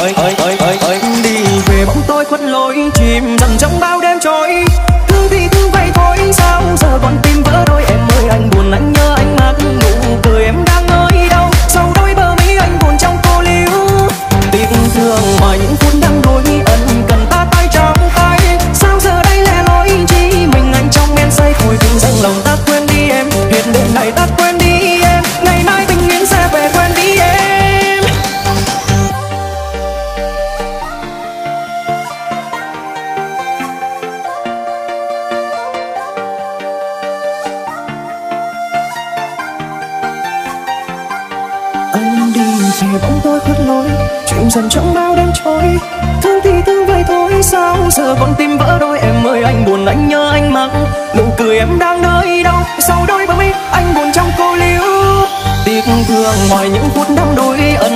ơi ơi ơi ơi. Ơi. Đi về bóng tôi khuất lối, chìm dần trong bao đêm trôi. Thương thì thương vậy thôi, sao giờ còn tim vỡ đôi? Em ơi, anh buồn, anh nhớ anh mắt, nụ cười em đang nơi đâu? Sau đôi bờ mi anh buồn trong cô liễu tình thương mà những phút đang đôi ân cần ta tay trong tay. Sao giờ đây lẻ loi, chỉ mình anh trong men say? Thôi đừng rằng lòng, ta quên đi em. Hiện đêm này ta quên anh đi thì bóng tôi khuất lối. Chìm dần trong bao đêm trôi. Thương thì thương vậy thôi, sao giờ con tim vỡ đôi? Em ơi, anh buồn anh nhớ anh mắc nụ cười em đang nơi đâu? Sau đôi bờ mi, anh buồn trong cô liễu tiếc thương ngoài những phút đắm đuối ân